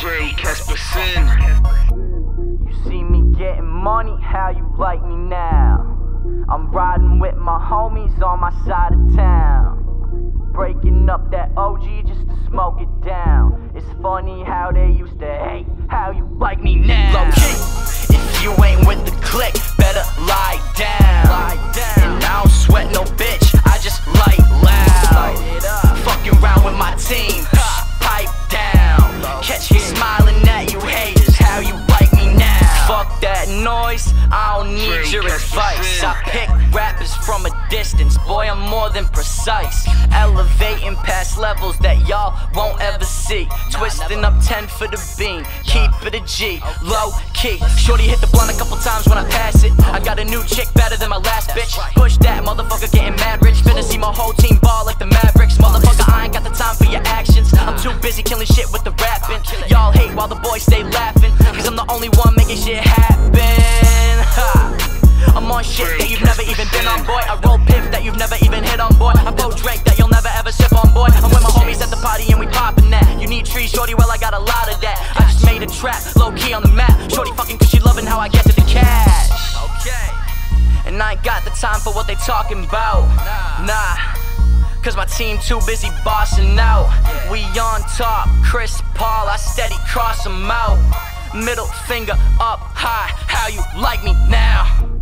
Dre. You see me getting money, how you like me now? I'm riding with my homies on my side of town. Breaking up that OG just to smoke it down. It's funny how they used to hate, how noise, I don't need your advice. I pick rappers from a distance, boy, I'm more than precise. Elevating past levels that y'all won't ever see. Twisting up 10 for the beam, keep it a G, low key. Shorty hit the blunt a couple times when I pass it. I got a new chick better than my last bitch. Push that motherfucker getting mad rich. Finna see my whole team ball like the Mavericks. Motherfucker, I ain't got the time for your actions. I'm too busy killing shit with the rapping. Y'all hate while the boys stay laughing. Cause I'm the only one on shit that you've never even been on, boy. I roll piff that you've never even hit on, boy. I blow Drake that you'll never ever sip on, boy. I'm with my homies at the party and we poppin' that. You need trees, shorty, well, I got a lot of that. I just made a trap, low key on the map. Shorty fucking cause she loving how I get to the cash. Okay. And I ain't got the time for what they talking about. Nah. Cause my team too busy bossing out. We on top, Chris Paul, I steady cross 'em out. Middle finger up high, how you like me now?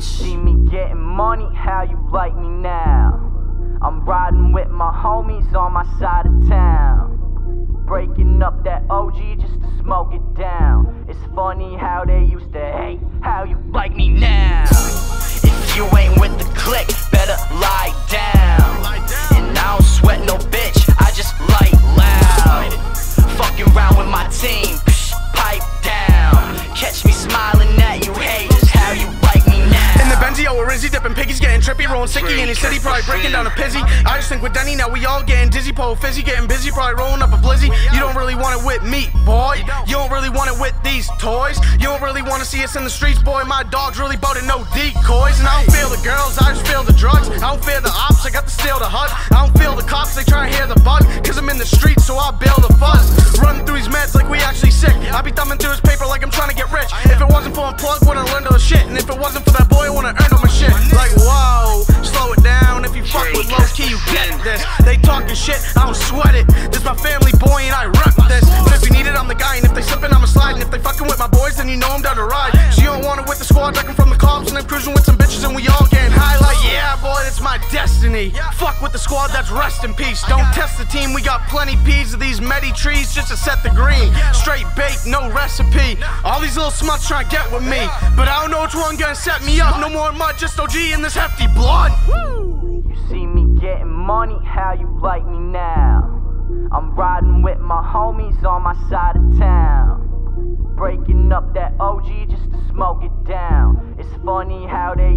See me getting money, how you like me now? I'm riding with my homies on my side of town. Breaking up that OG just to smoke it down. It's funny how they used to hate, how you like me now? If you ain't with the click, sticky in his city, probably breaking down a pizzy. I just think with Denny, now we all getting dizzy, pole fizzy, getting busy, probably rolling up a blizzy. You don't really want it with me, boy. You don't really want it with these toys. You don't really want to see us in the streets, boy. My dog's really boating no decoys. And I don't feel the girls, I just feel the drugs. I don't feel the ops, I got to steal the HUD. I don't feel the cops, they try to hear the bug. Cause I'm in the streets, so I build a fuzz. Running through these meds like we actually sick. I be thumbing through his paper like I'm trying to get rich. If it wasn't for unplugged, wouldn't learn the shit. And if it wasn't for that boy, I wouldn't earn all my shit. Like, whoa, destiny. Fuck with the squad, that's rest in peace. Don't test the team, we got plenty peas of these medi trees just to set the green. Straight bake, no recipe. All these little smuts trying to get with me. But I don't know which one gonna set me up. No more mud, just OG in this hefty blood. You see me getting money, how you like me now? I'm riding with my homies on my side of town. Breaking up that OG just to smoke it down. It's funny how they